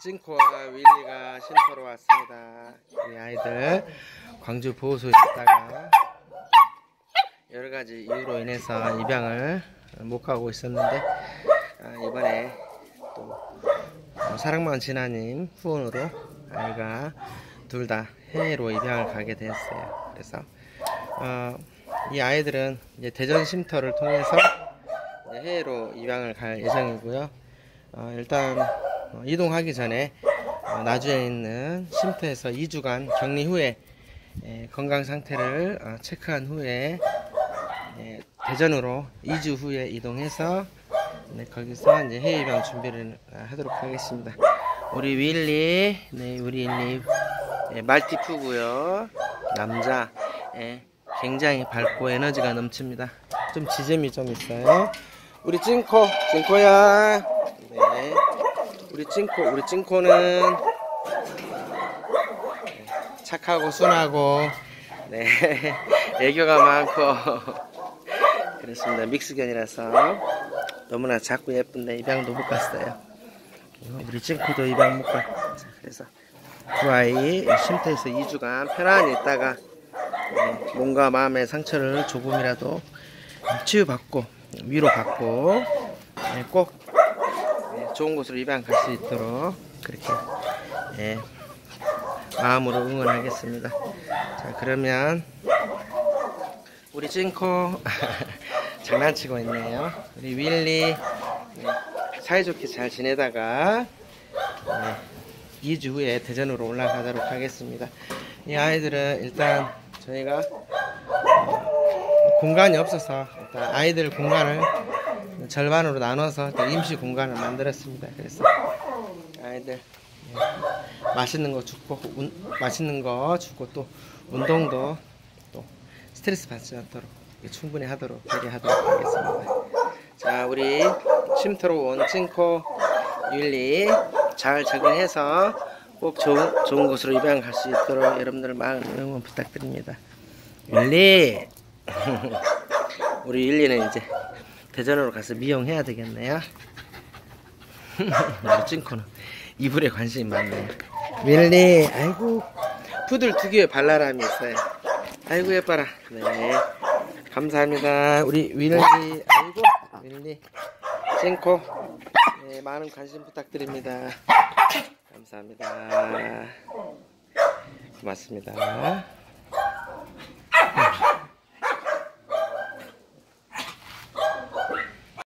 찐코와 윌리가 쉼터로 왔습니다. 우리 아이들 광주 보호소에 있다가 여러 가지 이유로 인해서 입양을 못 가고 있었는데 아, 이번에 또 어, 사랑만 진아님 후원으로 아이가 둘 다 해외로 입양을 가게 되었어요. 그래서 어, 이 아이들은 이제 대전 쉼터를 통해서 해외로 입양을 갈 예정이고요. 어, 일단 어, 이동하기 전에 어, 나주에 있는 쉼터에서 2주간 격리 후에 예, 건강 상태를 어, 체크한 후에 예, 대전으로 2주 후에 이동해서 네, 거기서 이제 해외 입양 준비를 어, 하도록 하겠습니다. 우리 윌리, 네, 우리 윌리 예, 말티푸고요. 남자, 예, 굉장히 밝고 에너지가 넘칩니다. 좀 지점이 좀 있어요. 우리 찐코, 찐코야. 네. 우리 찐코, 우리 찐코는 착하고 순하고, 네. 애교가 많고, 그렇습니다. 믹스견이라서 너무나 작고 예쁜데 입양도 못 갔어요. 우리 찐코도 입양 못 가. 자, 그래서 두 아이 쉼터에서 2주간 편안히 있다가 네, 몸과 마음의 상처를 조금이라도 치유받고 위로받고 네, 꼭 네, 좋은 곳으로 입양 갈수 있도록 그렇게 예, 마음으로 응원하겠습니다. 자 그러면 우리 찐코 장난치고 있네요. 우리 윌리 네, 사이좋게 잘 지내다가 네, 2주 후에 대전으로 올라가도록 하겠습니다. 이 아이들은 일단 저희가 어, 공간이 없어서 일단 아이들 공간을 절반으로 나눠서 임시 공간을 만들었습니다. 그래서 아이들 예, 맛있는 거 주고 운- 맛있는 거 주고 또 운동도 또 스트레스 받지 않도록 충분히 하도록 그렇게 하도록 하겠습니다. 자 우리 쉼터로 온 찐코 율리 잘 적응해서 꼭 좋은, 좋은 곳으로 입양 갈 수 있도록 여러분들 많은 응원 부탁드립니다. 율리 우리 율리는 이제 대전으로 가서 미용해야 되겠네요. 우리 찐코는 이불에 관심이 많네요. 윌리 아이고 푸들 특유의 발랄함이 있어요. 아이고 예뻐라. 네 감사합니다. 우리 윌리 아이고 윌리 찐코 네, 많은 관심 부탁드립니다. 감사합니다. 고맙습니다.